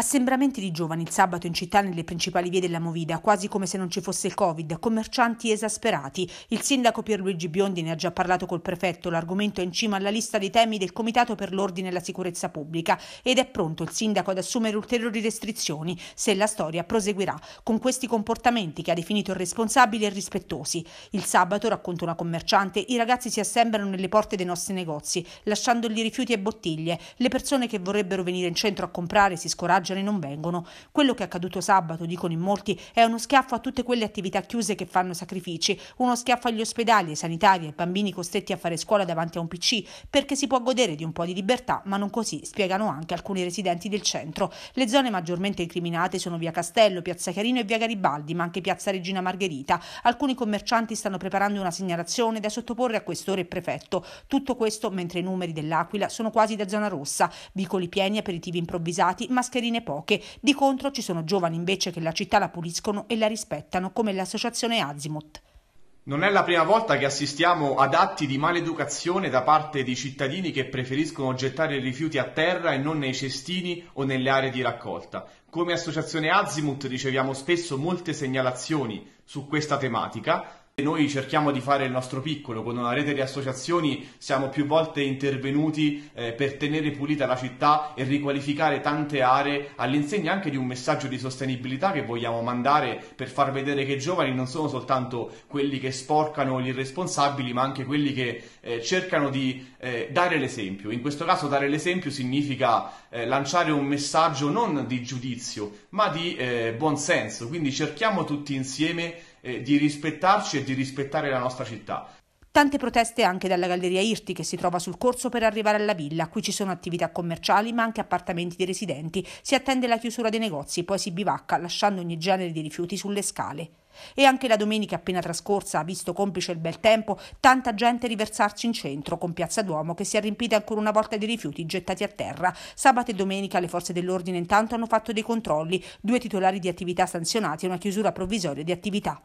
Assembramenti di giovani il sabato in città nelle principali vie della Movida, quasi come se non ci fosse il Covid, commercianti esasperati. Il sindaco Pierluigi Biondi ne ha già parlato col prefetto, l'argomento è in cima alla lista dei temi del Comitato per l'Ordine e la Sicurezza Pubblica ed è pronto il sindaco ad assumere ulteriori restrizioni se la storia proseguirà con questi comportamenti che ha definito irresponsabili e rispettosi. Il sabato, racconta una commerciante, i ragazzi si assembrano nelle porte dei nostri negozi, lasciandogli rifiuti e bottiglie. Le persone che vorrebbero venire in centro a comprare si scoraggiano e non vengono. Quello che è accaduto sabato, dicono in molti, è uno schiaffo a tutte quelle attività chiuse che fanno sacrifici, uno schiaffo agli ospedali, ai sanitari, ai bambini costretti a fare scuola davanti a un PC, perché si può godere di un po' di libertà, ma non così, spiegano anche alcuni residenti del centro. Le zone maggiormente incriminate sono via Castello, piazza Carino e via Garibaldi, ma anche piazza Regina Margherita. Alcuni commercianti stanno preparando una segnalazione da sottoporre a questore e prefetto. Tutto questo mentre i numeri dell'Aquila sono quasi da zona rossa, vicoli pieni, aperitivi improvvisati, mascherine ne poche. Di contro ci sono giovani invece che la città la puliscono e la rispettano, come l'associazione Azimuth. Non è la prima volta che assistiamo ad atti di maleducazione da parte di cittadini che preferiscono gettare i rifiuti a terra e non nei cestini o nelle aree di raccolta. Come associazione Azimuth riceviamo spesso molte segnalazioni su questa tematica noi cerchiamo di fare il nostro piccolo, con una rete di associazioni siamo più volte intervenuti eh, per tenere pulita la città e riqualificare tante aree all'insegna anche di un messaggio di sostenibilità che vogliamo mandare per far vedere che i giovani non sono soltanto quelli che sporcano gli irresponsabili, ma anche quelli che eh, cercano di eh, dare l'esempio. In questo caso dare l'esempio significa eh, lanciare un messaggio non di giudizio, ma di eh, buonsenso. Quindi cerchiamo tutti insieme eh, di rispettarci e di rispettare la nostra città. Tante proteste anche dalla Galleria Irti che si trova sul corso per arrivare alla villa. Qui ci sono attività commerciali ma anche appartamenti di residenti. Si attende la chiusura dei negozi, poi si bivacca lasciando ogni genere di rifiuti sulle scale. E anche la domenica appena trascorsa ha visto, complice il bel tempo, tanta gente riversarsi in centro, con Piazza Duomo che si è riempita ancora una volta di rifiuti gettati a terra. Sabato e domenica le forze dell'ordine intanto hanno fatto dei controlli, due titolari di attività sanzionati e una chiusura provvisoria di attività.